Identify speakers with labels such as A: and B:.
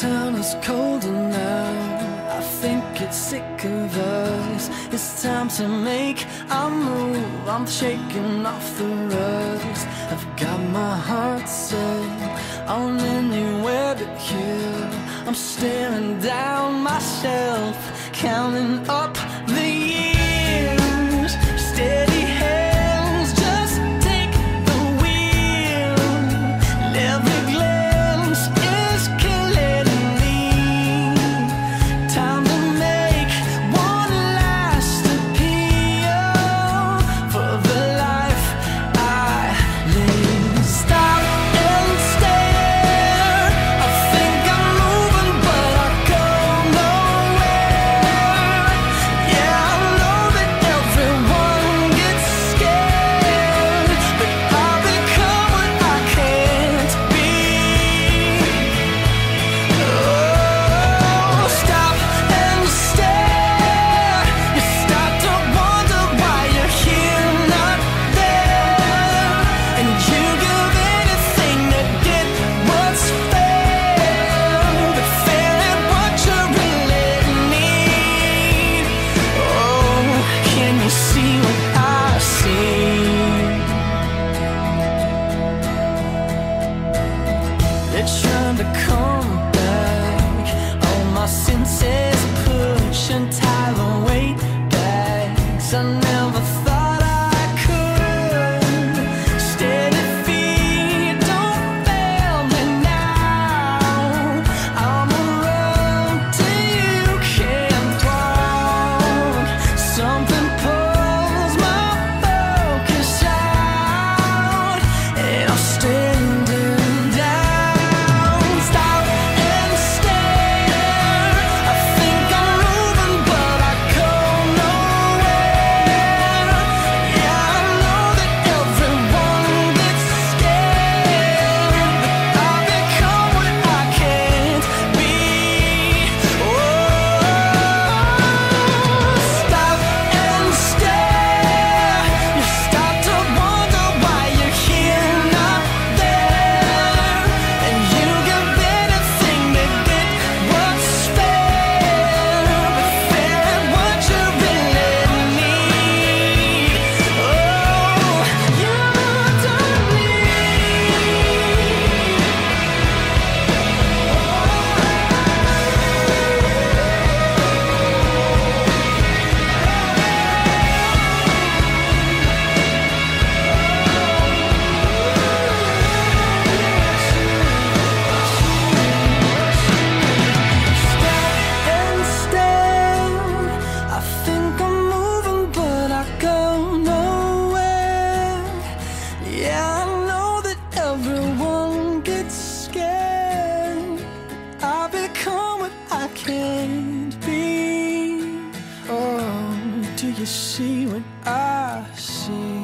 A: town is colder now I think it's sick of us. It's time to make a move. I'm shaking off the rust. I've got my heart set On anywhere but here. I'm staring down myself Counting up Everyone gets scared I become what I can't be Oh, do you see what I see?